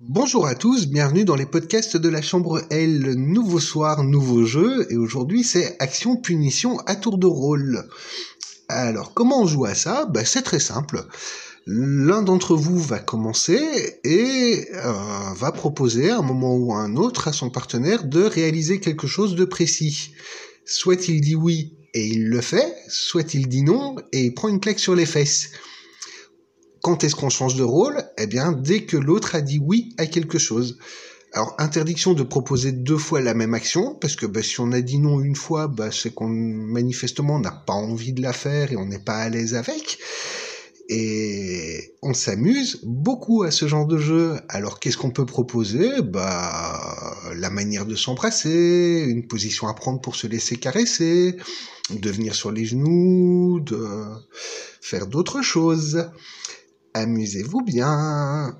Bonjour à tous, bienvenue dans les podcasts de la Chambre L. Nouveau soir, nouveau jeu, et aujourd'hui c'est action punition à tour de rôle. Alors comment on joue à ça? Ben, C'est très simple. L'un d'entre vous va commencer et euh, va proposer à un moment ou à un autre à son partenaire de réaliser quelque chose de précis. Soit il dit oui et il le fait, soit il dit non et il prend une claque sur les fesses. Quand est-ce qu'on change de rôle? Eh bien, dès que l'autre a dit oui à quelque chose. Alors, interdiction de proposer deux fois la même action, parce que bah, si on a dit non une fois, bah, c'est qu'on manifestement n'a pas envie de la faire et on n'est pas à l'aise avec. Et on s'amuse beaucoup à ce genre de jeu. Alors qu'est-ce qu'on peut proposer? Bah la manière de s'embrasser, une position à prendre pour se laisser caresser, de venir sur les genoux, de faire d'autres choses. Amusez-vous bien.